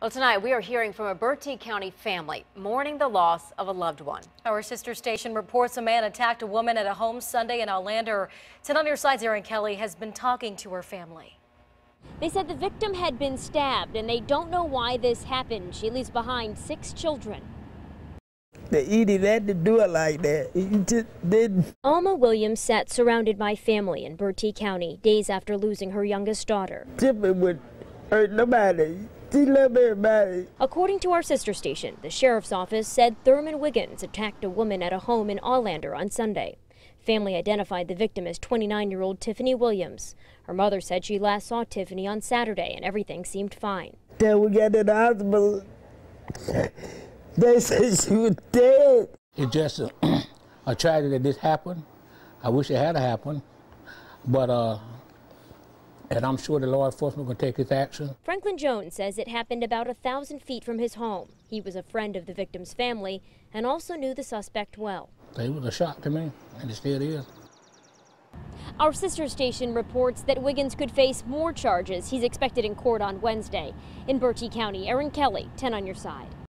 Well, tonight we are hearing from a Bertie County family mourning the loss of a loved one. Our sister station reports a man attacked a woman at a home Sunday in Aulander. 10 on your side's Erin Kelly has been talking to her family. They said the victim had been stabbed and they don't know why this happened. She leaves behind six children. The idiot had to do it like that. He just didn't. Alma Williams sat surrounded by family in Bertie County days after losing her youngest daughter. Tiffany would hurt nobody. She loved everybody. According to our sister station, the sheriff's office said Thurman Wiggins attacked a woman at a home in Aulander on Sunday. Family identified the victim as 29 year old Tiffany Williams. Her mother said she last saw Tiffany on Saturday and everything seemed fine. Then we got to the hospital. They said she was dead. It's just a, a tragedy that this happened. I wish it had happened, but uh, and I'm sure the law enforcement will take its action. Franklin Jones says it happened about a thousand feet from his home. He was a friend of the victim's family and also knew the suspect well. It was a shock to me, and it still is. Our sister station reports that Wiggins could face more charges. He's expected in court on Wednesday. In Bertie County, Erin Kelly, 10 on your side.